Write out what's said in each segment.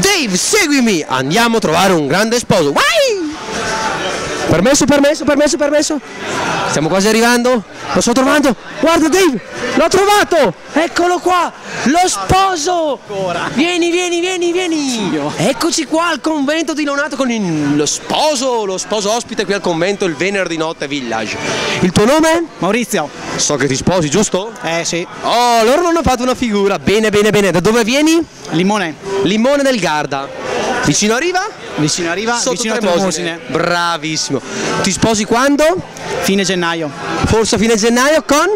Dave, seguimi! Andiamo a trovare un grande sposo. Vai! Permesso, permesso, permesso, permesso. Stiamo quasi arrivando. Lo sto trovando. Guarda Dave, l'ho trovato. Eccolo qua, lo sposo. Vieni, vieni, vieni, vieni. Eccoci qua al convento di Leonato con il- lo sposo, lo sposo ospite qui al convento il venerdì notte village. Il tuo nome? Maurizio. So che ti sposi, giusto? Eh sì. Oh, loro non hanno fatto una figura. Bene, bene, bene. Da dove vieni? Limone. Limone del Garda. Vicino a Riva? Vicino a Riva, Sotto vicino a Tremosine. Bravissimo. Ti sposi quando? Fine gennaio. Forse fine gennaio con?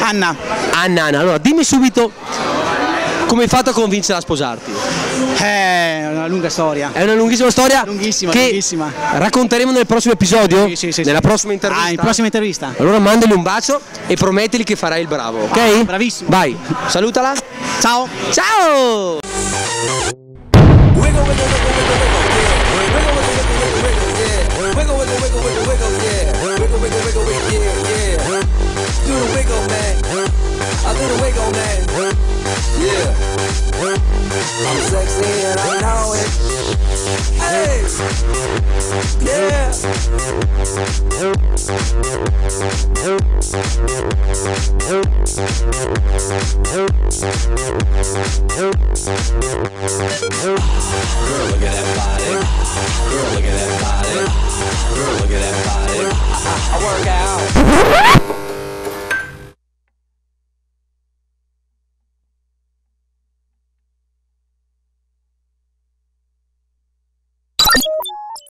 Anna. Anna, Anna. Allora, dimmi subito come hai fatto a convincerla a sposarti. Eh, è una lunga storia. È una lunghissima storia Lunghissima, che lunghissima. racconteremo nel prossimo episodio, Sì, sì, sì, nella prossima intervista. Ah, in prossima intervista. Allora mandali un bacio e promettili che farai il bravo, ok? Bravissimo. Vai, salutala. Ciao. Ciao! I'm sexy and I know it. Hey. Yeah. Girl, look at that body.